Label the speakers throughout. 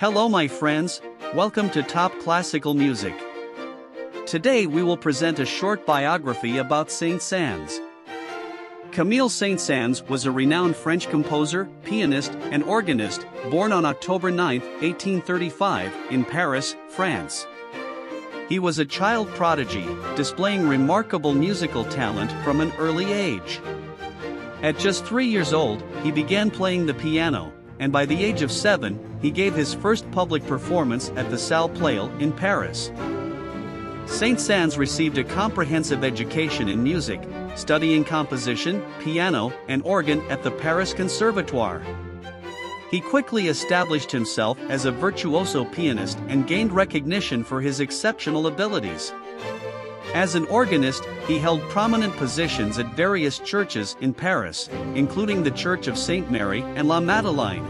Speaker 1: Hello, my friends, welcome to Top Classical Music. Today we will present a short biography about Saint Saens. Camille Saint Saens was a renowned French composer, pianist, and organist, born on October 9, 1835, in Paris, France. He was a child prodigy, displaying remarkable musical talent from an early age. At just three years old, he began playing the piano, and by the age of seven, he gave his first public performance at the Salle Pleyel in Paris. Saint Saens received a comprehensive education in music, studying composition, piano, and organ at the Paris Conservatoire. He quickly established himself as a virtuoso pianist and gained recognition for his exceptional abilities. As an organist, he held prominent positions at various churches in Paris, including the Church of Saint Merri and La Madeleine.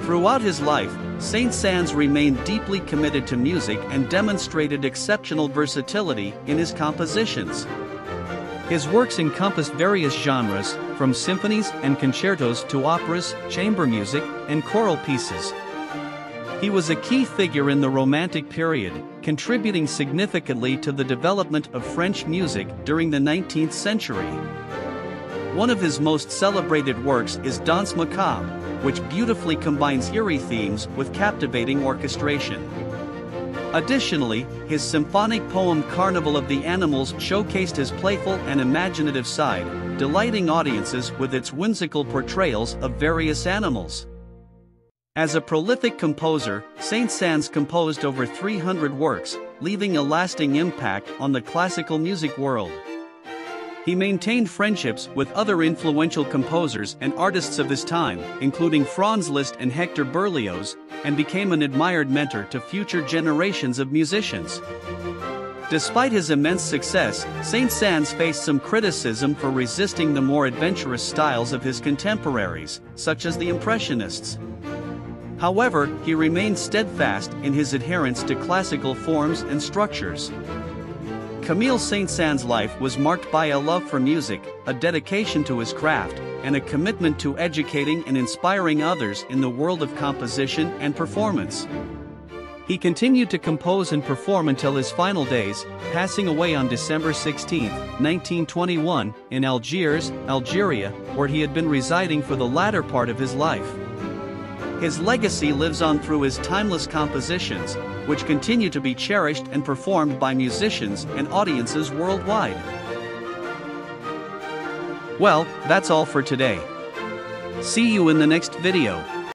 Speaker 1: Throughout his life, Saint Saens remained deeply committed to music and demonstrated exceptional versatility in his compositions. His works encompassed various genres, from symphonies and concertos to operas, chamber music, and choral pieces. He was a key figure in the Romantic period, contributing significantly to the development of French music during the 19th century. One of his most celebrated works is Danse Macabre, which beautifully combines eerie themes with captivating orchestration. Additionally, his symphonic poem Carnival of the Animals showcased his playful and imaginative side, delighting audiences with its whimsical portrayals of various animals. As a prolific composer, Saint Saens composed over 300 works, leaving a lasting impact on the classical music world. He maintained friendships with other influential composers and artists of his time, including Franz Liszt and Hector Berlioz, and became an admired mentor to future generations of musicians. Despite his immense success, Saint Saens faced some criticism for resisting the more adventurous styles of his contemporaries, such as the Impressionists. However, he remained steadfast in his adherence to classical forms and structures. Camille Saint-Saens' life was marked by a love for music, a dedication to his craft, and a commitment to educating and inspiring others in the world of composition and performance. He continued to compose and perform until his final days, passing away on December 16, 1921, in Algiers, Algeria, where he had been residing for the latter part of his life. His legacy lives on through his timeless compositions, which continue to be cherished and performed by musicians and audiences worldwide. Well, that's all for today. See you in the next video.